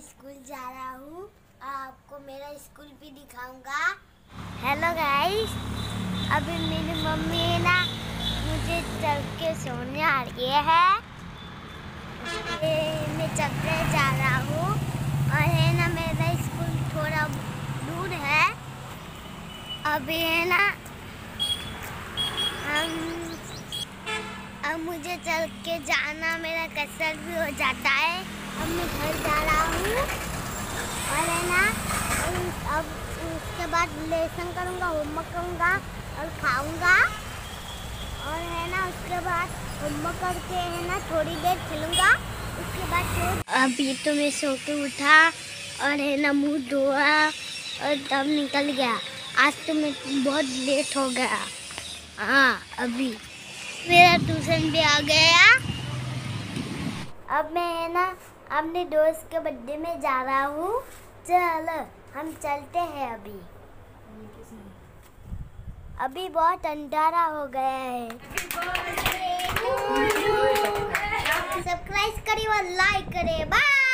School जा रहा हूँ। आपको मेरा स्कूल भी दिखाऊँगा। हेलो गाइस अभी मेरी मम्मी है ना, मुझे चल के सोने आ रही है। मैं चक्कर जा रहा हूँ। और है ना, मेरा स्कूल थोड़ा दूर है। अभी है ना, हम, अब मुझे चल के जाना मेरा कसर भी हो जाता है। अब मैं घर जा रहा हूँ। और है ना अब उसके बाद लेसन करूँगा, होमवर्क करूँगा और खाऊँगा। और है ना, उसके बाद होमवर्क करके है ना, थोड़ी देर खेलूँगा। उसके बाद अभी तो मैं सो के उठा और है ना, मुँह धोआ और तब निकल गया। आज तो मैं बहुत लेट हो गया। हाँ अभी। मेरा ट्यूशन भी आ गया। अब मैं है ना अपने दोस्त के बर्थडे में जा रहा हूँ। चल हम चलते हैं अभी। अभी बहुत अंधारा हो गया है। सब्सक्राइब करें और लाइक करें बाय